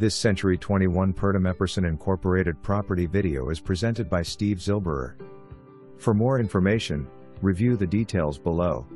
This Century 21 Purdum Epperson Incorporated property video is presented by Steve Silberer. For more information, review the details below.